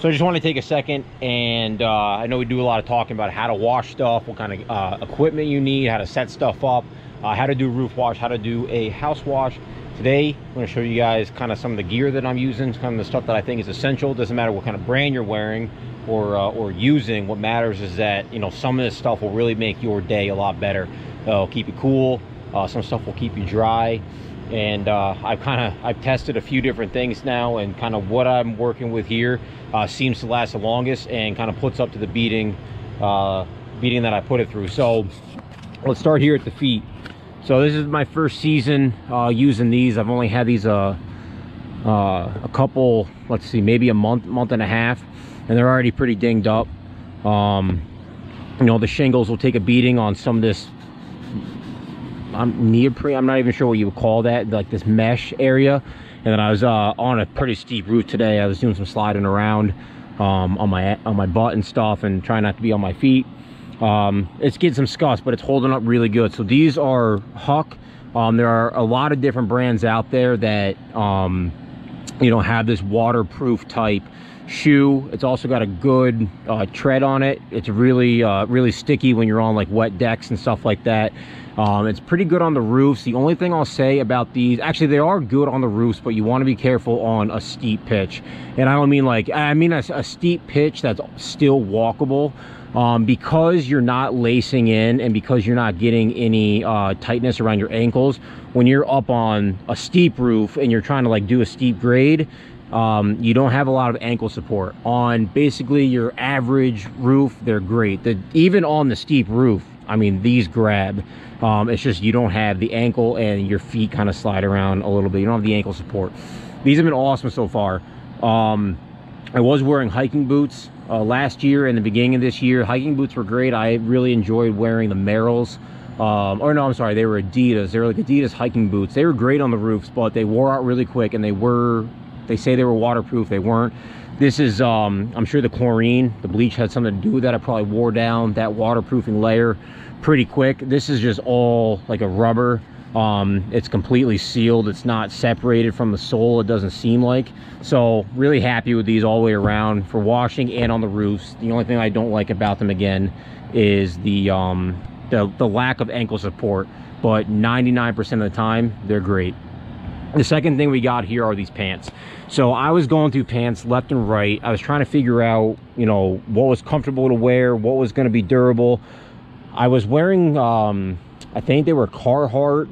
So I just want to take a second and uh, I know we do a lot of talking about how to wash stuff, what kind of uh, equipment you need, how to set stuff up, uh, how to do roof wash, how to do a house wash. Today, I'm going to show you guys kind of some of the gear that I'm using, kind of the stuff that I think is essential. Doesn't matter what kind of brand you're wearing or, uh, or using. What matters is that, you know, some of this stuff will really make your day a lot better. It'll keep you cool. Uh, some stuff will keep you dry and uh, I've kind of I've tested a few different things now and kind of what I'm working with here uh, seems to last the longest and kind of puts up to the beating uh, beating that I put it through. So let's start here at the feet. So this is my first season uh, using these. I've only had these uh, uh, a couple let's see maybe a month month and a half and they're already pretty dinged up. Um, you know the shingles will take a beating on some of this I'm neoprene i'm not even sure what you would call that like this mesh area. And then i was uh, on a pretty steep roof today. I was doing some sliding around um, on my on my butt and stuff and trying not to be on my feet. Um, it's getting some scuffs but it's holding up really good. So these are huck. Um, there are a lot of different brands out there that um, you know have this waterproof type shoe. It's also got a good uh, tread on it. It's really uh, really sticky when you're on like wet decks and stuff like that. Um, it's pretty good on the roofs. The only thing i'll say about these actually they are good on the roofs but you want to be careful on a steep pitch. And i don't mean like i mean a, a steep pitch that's still walkable. Um, because you're not lacing in and because you're not getting any uh, tightness around your ankles when you're up on a steep roof and you're trying to like do a steep grade um, you don't have a lot of ankle support. On basically your average roof they're great. The, even on the steep roof i mean these grab um, it's just you don't have the ankle and your feet kind of slide around a little bit. You don't have the ankle support. These have been awesome so far. Um, i was wearing hiking boots uh, last year and the beginning of this year. Hiking boots were great. I really enjoyed wearing the Merrells um, or no, I'm sorry, they were Adidas. They were like Adidas hiking boots. They were great on the roofs, but they wore out really quick and they were they say they were waterproof. They weren't. This is, um, I'm sure the chlorine, the bleach had something to do with that. I probably wore down that waterproofing layer pretty quick. This is just all like a rubber. Um, it's completely sealed. It's not separated from the sole. It doesn't seem like. So really happy with these all the way around for washing and on the roofs. The only thing I don't like about them again is the, um, the, the lack of ankle support. But 99% of the time, they're great. The second thing we got here are these pants. So I was going through pants left and right. I was trying to figure out, you know, what was comfortable to wear, what was going to be durable. I was wearing, um, I think they were Carhartt.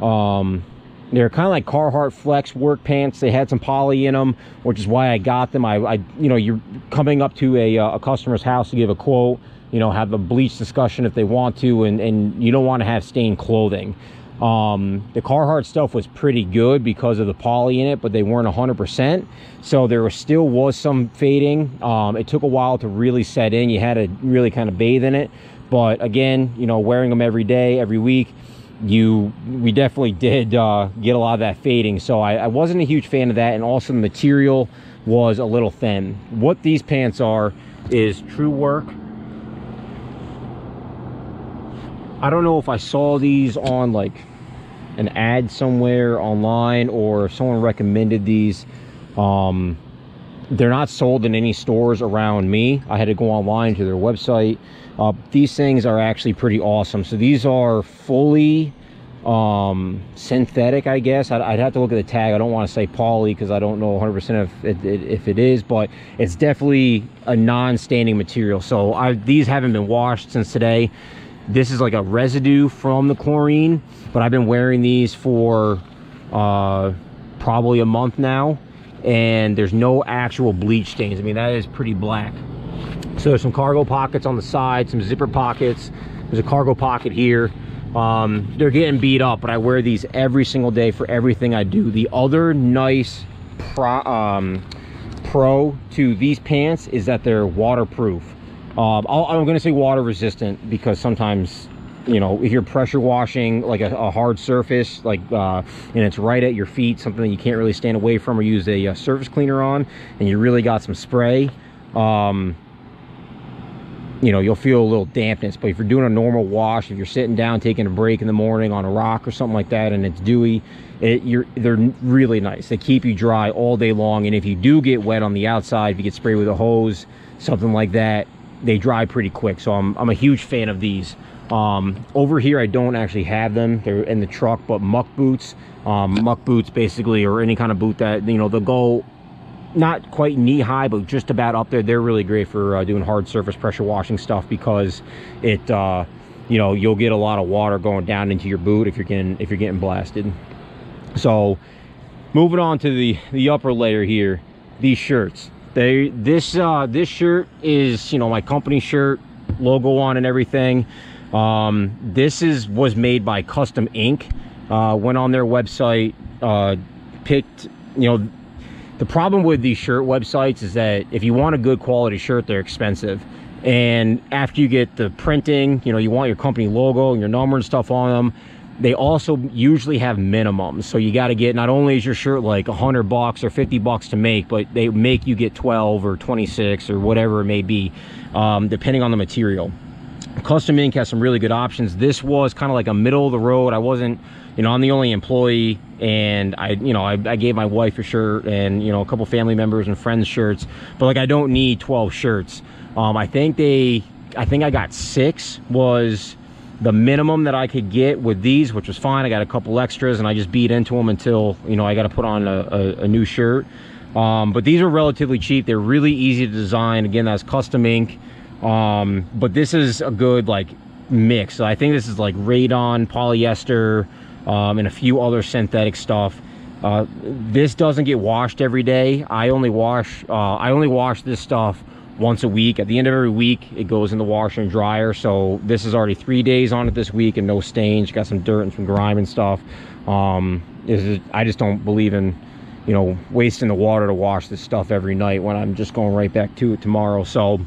Um, they're kind of like Carhartt Flex work pants. They had some poly in them, which is why I got them. I, I you know, you're coming up to a, uh, a customer's house to give a quote, you know, have a bleach discussion if they want to, and, and you don't want to have stained clothing. Um, the Carhartt stuff was pretty good because of the poly in it, but they weren't 100%. So there was, still was some fading. Um, it took a while to really set in. You had to really kind of bathe in it. But again, you know, wearing them every day, every week, you we definitely did uh, get a lot of that fading. So I, I wasn't a huge fan of that. And also the material was a little thin. What these pants are is Truewerk I don't know if I saw these on like an ad somewhere online or if someone recommended these. Um, they're not sold in any stores around me. I had to go online to their website. Uh, these things are actually pretty awesome. So these are fully um, synthetic, I guess. I'd, I'd, have to look at the tag. I don't want to say poly because I don't know 100% if it, if it is, but it's definitely a non-standing material. So I, these haven't been washed since today. This is like a residue from the chlorine, but I've been wearing these for uh, probably a month now, and there's no actual bleach stains. I mean, that is pretty black. So there's some cargo pockets on the side, some zipper pockets. There's a cargo pocket here. Um, they're getting beat up, but I wear these every single day for everything I do. The other nice pro, um, pro to these pants is that they're waterproof. Um, i am going to say water resistant because sometimes, you know, if you're pressure washing like a, a hard surface, like, uh, and it's right at your feet, something that you can't really stand away from or use a, a surface cleaner on, and you really got some spray, um, you know, you'll feel a little dampness. But if you're doing a normal wash, if you're sitting down taking a break in the morning on a rock or something like that, and it's dewy, it, you're they're really nice. They keep you dry all day long. And if you do get wet on the outside, if you get sprayed with a hose, something like that, they dry pretty quick. So I'm I'm a huge fan of these. Um, over here, I don't actually have them. They're in the truck, but muck boots, um, muck boots basically, or any kind of boot that, you know, they'll go not quite knee high, but just about up there. They're really great for uh, doing hard surface pressure washing stuff because it, uh, you know, you'll get a lot of water going down into your boot if you're getting, if you're getting blasted. So moving on to the, the upper layer here, these shirts. They, this, uh, this shirt is, you know, my company shirt, logo on and everything. Um, this is, was made by Custom Ink. Uh, went on their website, uh, picked, you know, the problem with these shirt websites is that if you want a good quality shirt, they're expensive. And after you get the printing, you know, you want your company logo and your number and stuff on them. They also usually have minimums. So you got to get, not only is your shirt like 100 bucks or 50 bucks to make, but they make you get 12 or 26 or whatever it may be, um, depending on the material. Custom Ink has some really good options. This was kind of like a middle of the road. I wasn't, you know, I'm the only employee and I, you know, I, I gave my wife a shirt and, you know, a couple family members and friends shirts, but like I don't need 12 shirts. Um, I think they, I think I got six was the minimum that I could get with these, which was fine. I got a couple extras and I just beat into them until, you know, I got to put on a, a, a new shirt. Um, but these are relatively cheap. They're really easy to design. Again, that's custom ink um but this is a good like mix so i think this is like rayon polyester um and a few other synthetic stuff uh this doesn't get washed every day i only wash uh i only wash this stuff once a week. At the end of every week it goes in the washer and dryer. So this is already three days on it this week and no stains. Got some dirt and some grime and stuff. Um is i just don't believe in you know wasting the water to wash this stuff every night when i'm just going right back to it tomorrow. So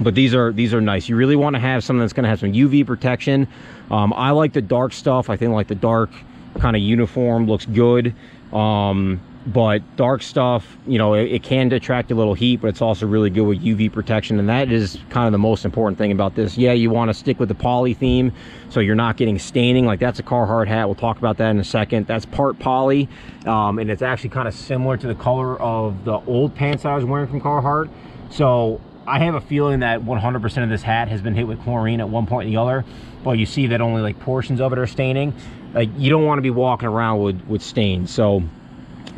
but these are these are nice. You really want to have something that's going to have some uv protection. Um, i like the dark stuff. I think like the dark kind of uniform looks good. Um, but dark stuff you know it, it, can detract a little heat but it's also really good with uv protection and that is kind of the most important thing about this yeah you want to stick with the poly theme so you're not getting staining like that's a carhartt hat we'll talk about that in a second that's part poly um, and it's actually kind of similar to the color of the old pants i was wearing from carhartt so I have a feeling that 100% of this hat has been hit with chlorine at one point or the other. But you see that only like portions of it are staining. Like you don't want to be walking around with, with stains. So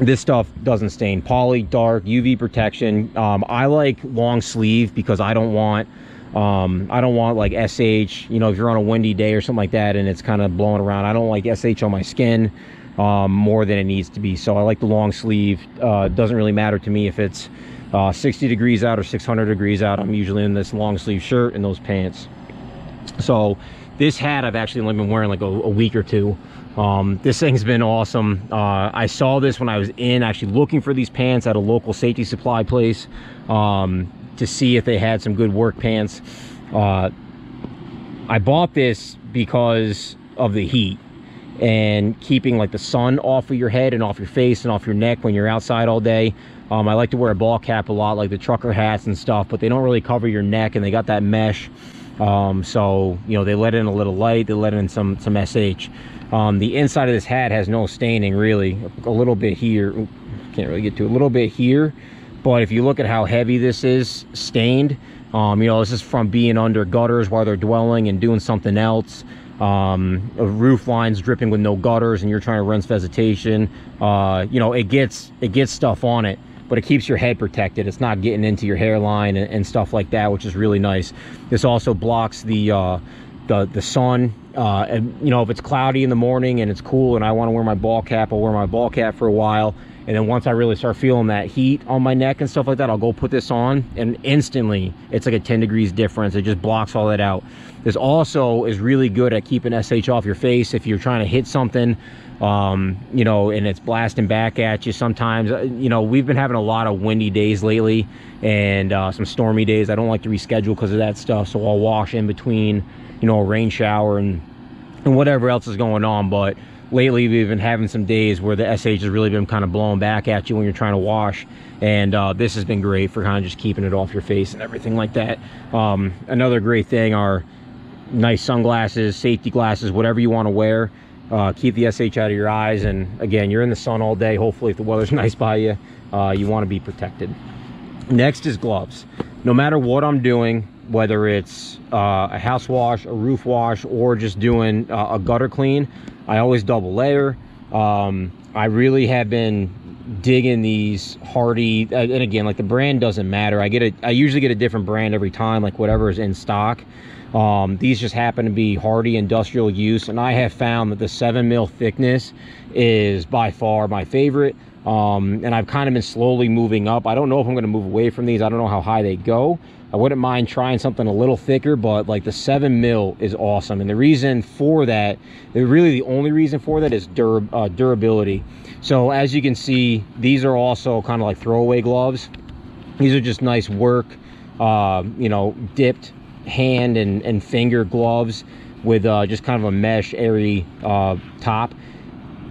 this stuff doesn't stain. Poly, dark, UV protection. Um, I like long sleeve because I don't want um, I don't want like SH, you know, if you're on a windy day or something like that and it's kind of blowing around, I don't like SH on my skin um, more than it needs to be. So I like the long sleeve. Uh, doesn't really matter to me if it's uh, 60 degrees out or 600 degrees out i'm usually in this long sleeve shirt and those pants so this hat i've actually only been wearing like a, a week or two um, this thing's been awesome uh, i saw this when i was in actually looking for these pants at a local safety supply place um, to see if they had some good work pants uh, i bought this because of the heat and keeping like the sun off of your head and off your face and off your neck when you're outside all day um, I like to wear a ball cap a lot, like the trucker hats and stuff, but they don't really cover your neck and they got that mesh. Um, so, you know, they let in a little light, they let in some, some SH. Um, the inside of this hat has no staining really, a little bit here, can't really get to a little bit here. But if you look at how heavy this is stained, um, you know, this is from being under gutters while they're dwelling and doing something else. Um, roof lines dripping with no gutters and you're trying to rinse vegetation. Uh, you know, it gets, it gets stuff on it but it keeps your head protected. It's not getting into your hairline and, and stuff like that, which is really nice. This also blocks the uh, the, the sun. Uh, and you know, if it's cloudy in the morning and it's cool and I want to wear my ball cap, I'll wear my ball cap for a while. And then once I really start feeling that heat on my neck and stuff like that, I'll go put this on and instantly it's like a 10 degrees difference. It just blocks all that out. This also is really good at keeping SH off your face if you're trying to hit something um, you know, and it's blasting back at you sometimes. Uh, you know, we've been having a lot of windy days lately and uh, some stormy days. I don't like to reschedule because of that stuff, so I'll wash in between, you know, a rain shower and, and whatever else is going on. But lately we've been having some days where the sh has really been kind of blowing back at you when you're trying to wash. And uh, this has been great for kind of just keeping it off your face and everything like that. Um, another great thing are nice sunglasses safety glasses whatever you want to wear. Uh, keep the sh out of your eyes. And again you're in the sun all day. Hopefully if the weather's nice by you uh, you want to be protected. Next is gloves. No matter what i'm doing whether it's uh, a house wash a roof wash or just doing uh, a gutter clean i always double layer. Um, i really have been digging these hardy uh, and again like the brand doesn't matter. I get a i usually get a different brand every time like whatever is in stock. Um, these just happen to be hardy industrial use and i have found that the seven mil thickness is by far my favorite. Um, and i've kind of been slowly moving up. I don't know if i'm going to move away from these. I don't know how high they go I wouldn't mind trying something a little thicker, but like the seven mil is awesome. And the reason for that, really the only reason for that is dur uh, durability. So as you can see, these are also kind of like throwaway gloves. These are just nice work, uh, you know, dipped hand and, and finger gloves with uh, just kind of a mesh airy uh, top.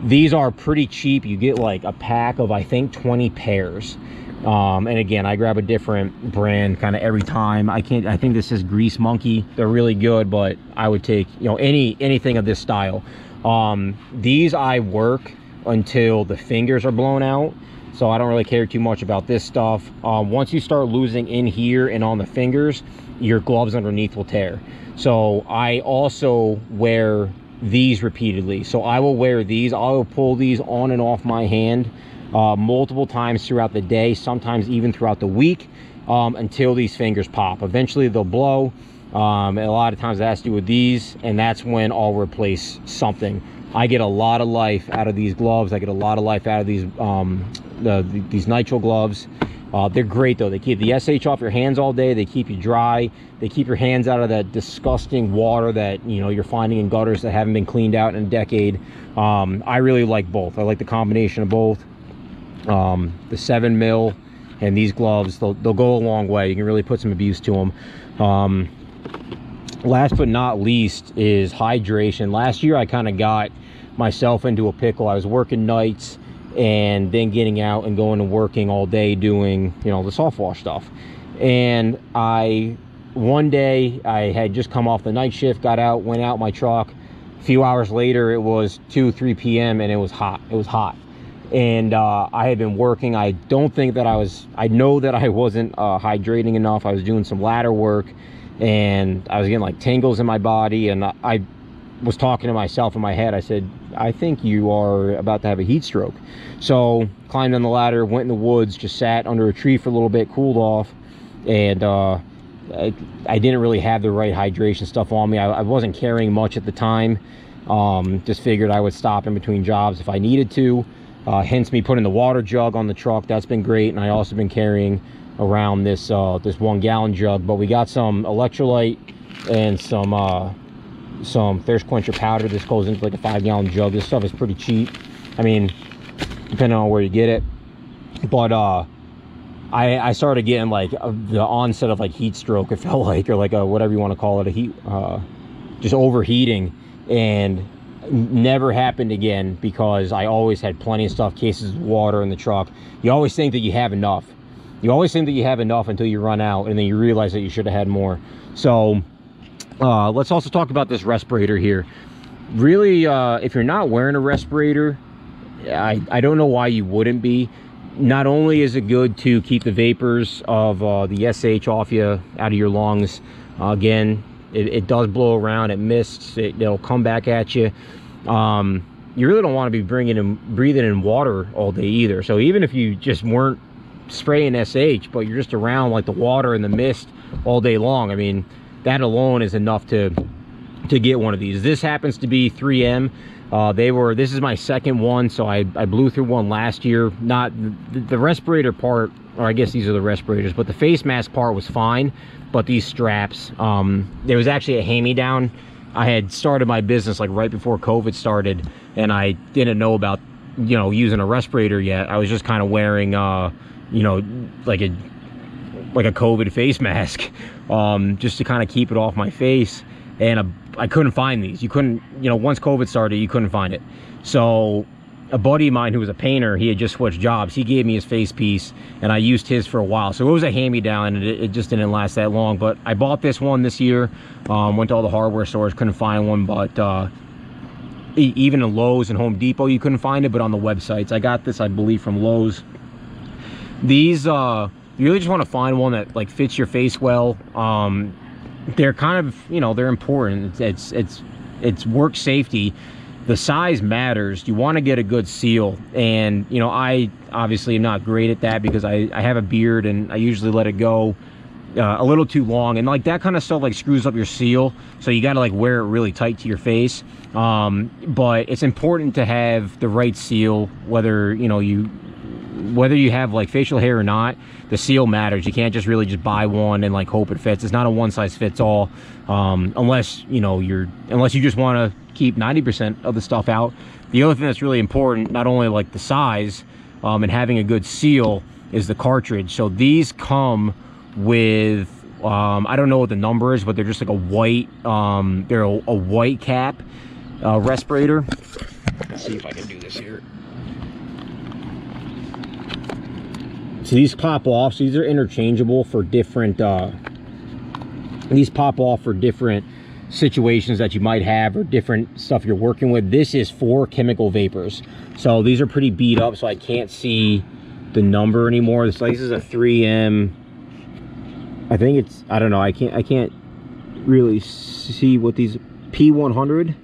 These are pretty cheap. You get like a pack of, I think, 20 pairs um, and again i grab a different brand kind of every time. I can't i think this is grease monkey. They're really good but i would take you know any anything of this style. Um, these i work until the fingers are blown out so i don't really care too much about this stuff. Um, once you start losing in here and on the fingers your gloves underneath will tear. So i also wear these repeatedly. So i will wear these i will pull these on and off my hand uh, multiple times throughout the day, sometimes even throughout the week um, until these fingers pop. Eventually they'll blow. Um, a lot of times that has to do with these and that's when I'll replace something. I get a lot of life out of these gloves. I get a lot of life out of these um, the, the, these nitrile gloves. Uh, they're great though. They keep the SH off your hands all day. They keep you dry. They keep your hands out of that disgusting water that you know you're finding in gutters that haven't been cleaned out in a decade. Um, I really like both. I like the combination of both um, the seven mil and these gloves they'll, they'll go a long way. You can really put some abuse to them um, last but not least is hydration. Last year i kind of got myself into a pickle. I was working nights and then getting out and going and working all day doing you know the soft wash stuff. And i one day i had just come off the night shift got out went out my truck. A few hours later it was 2 3 p.m and it was hot. It was hot and uh, I had been working. I don't think that I was, I know that I wasn't uh, hydrating enough. I was doing some ladder work and I was getting like tingles in my body. And I was talking to myself in my head. I said, I think you are about to have a heat stroke. So climbed on the ladder, went in the woods, just sat under a tree for a little bit, cooled off. And uh, I, I, didn't really have the right hydration stuff on me. I, I wasn't carrying much at the time. Um, just figured I would stop in between jobs if I needed to uh, hence me putting the water jug on the truck. That's been great and i also been carrying around this uh, this one gallon jug. But we got some electrolyte and some uh, some thirst quencher powder. This goes into like a five gallon jug. This stuff is pretty cheap. I mean depending on where you get it. But uh I, I started getting like the onset of like heat stroke it felt like or like a whatever you want to call it a heat uh just overheating. And never happened again because I always had plenty of stuff, cases of water in the truck. You always think that you have enough. You always think that you have enough until you run out and then you realize that you should have had more. So uh, let's also talk about this respirator here. Really, uh, if you're not wearing a respirator, I, I don't know why you wouldn't be. Not only is it good to keep the vapors of uh, the SH off you, out of your lungs. Uh, again, it, it, does blow around, it mists, it, will come back at you. Um, you really don't want to be bringing in breathing in water all day either. So even if you just weren't spraying sh but you're just around like the water and the mist all day long i mean that alone is enough to to get one of these. This happens to be 3m uh, they were this is my second one so i i blew through one last year. Not the, the respirator part or i guess these are the respirators but the face mask part was fine but these straps um there was actually a hand-me-down I had started my business like right before COVID started and I didn't know about, you know, using a respirator yet. I was just kind of wearing, uh, you know, like a, like a COVID face mask, um, just to kind of keep it off my face. And a, I couldn't find these. You couldn't, you know, once COVID started, you couldn't find it. So a buddy of mine who was a painter, he had just switched jobs. He gave me his face piece and I used his for a while. So it was a hand-me-down and it, it, just didn't last that long. But I bought this one this year. Um, went to all the hardware stores, couldn't find one. But uh, even in Lowe's and Home Depot, you couldn't find it. But on the websites, I got this, I believe, from Lowe's. These, uh, you really just want to find one that like fits your face well. Um, they're kind of, you know, they're important. It's, it's, it's, it's work safety the size matters. You want to get a good seal. And, you know, I obviously am not great at that because I, I have a beard and I usually let it go uh, a little too long. And like that kind of stuff like screws up your seal. So you got to like wear it really tight to your face. Um, but it's important to have the right seal, whether, you know, you whether you have like facial hair or not the seal matters you can't just really just buy one and like hope it fits it's not a one size fits all um, unless you know you're unless you just want to keep 90% of the stuff out. The other thing that's really important, not only like the size um, and having a good seal, is the cartridge. So these come with, um, I don't know what the number is, but they're just like a white, um, they're a, a, white cap uh, respirator. Let's see if I can do this here. So these pop off. So these are interchangeable for different, uh, these pop off for different situations that you might have or different stuff you're working with. This is for chemical vapors. So these are pretty beat up, so I can't see the number anymore. This, this is a 3M. I think it's, I don't know, I can't, I can't really see what these, P100.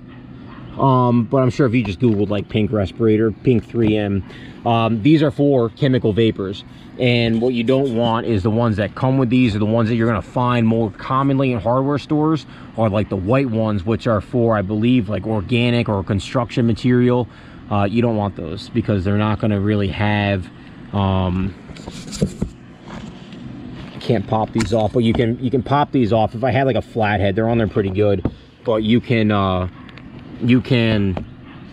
Um, but I'm sure if you just Googled like pink respirator, pink 3M, um, these are for chemical vapors. And what you don't want is the ones that come with these are the ones that you're going to find more commonly in hardware stores or like the white ones, which are for, I believe, like organic or construction material. Uh, you don't want those because they're not going to really have, um, can't pop these off, but you can, you can pop these off. If I had like a flathead, they're on there pretty good, but you can, uh, you can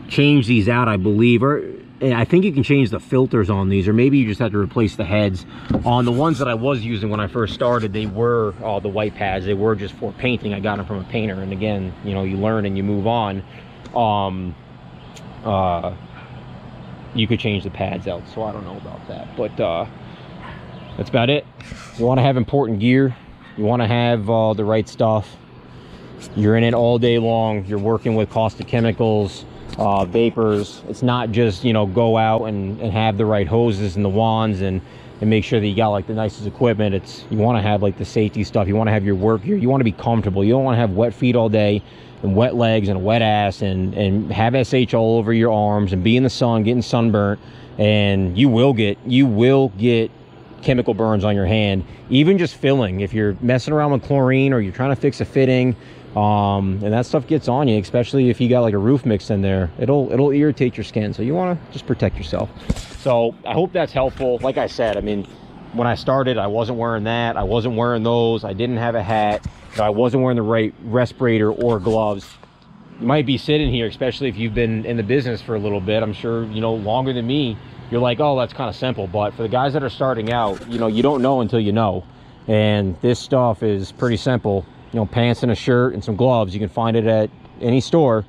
change these out, I believe, or I think you can change the filters on these, or maybe you just have to replace the heads. On the ones that I was using when I first started, they were uh, the white pads. They were just for painting. I got them from a painter. And again, you know, you learn and you move on. Um, uh, you could change the pads out, so I don't know about that. But uh, that's about it. You want to have important gear. You want to have uh, the right stuff. You're in it all day long. You're working with caustic chemicals uh, vapors. It's not just, you know, go out and, and have the right hoses and the wands and, and make sure that you got like the nicest equipment. It's, you want to have like the safety stuff. You want to have your work gear. You want to be comfortable. You don't want to have wet feet all day and wet legs and wet ass and, and have SH all over your arms and be in the sun, getting sunburnt. And you will get, you will get chemical burns on your hand. Even just filling, if you're messing around with chlorine or you're trying to fix a fitting, um, and that stuff gets on you especially if you got like a roof mix in there. It'll it'll irritate your skin. So you want to just protect yourself. So i hope that's helpful. Like i said i mean when i started i wasn't wearing that. I wasn't wearing those. I didn't have a hat. I wasn't wearing the right respirator or gloves. You might be sitting here especially if you've been in the business for a little bit. I'm sure you know longer than me you're like oh that's kind of simple. But for the guys that are starting out you know you don't know until you know. And this stuff is pretty simple you know, pants and a shirt and some gloves. You can find it at any store.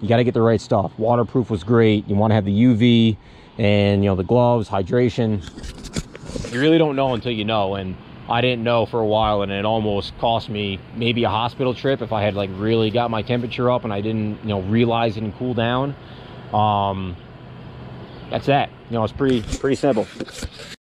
You got to get the right stuff. Waterproof was great. You want to have the UV and, you know, the gloves, hydration. You really don't know until you know. And I didn't know for a while and it almost cost me maybe a hospital trip if I had like really got my temperature up and I didn't, you know, realize it and cool down. Um, that's that. You know, it's pretty, pretty simple.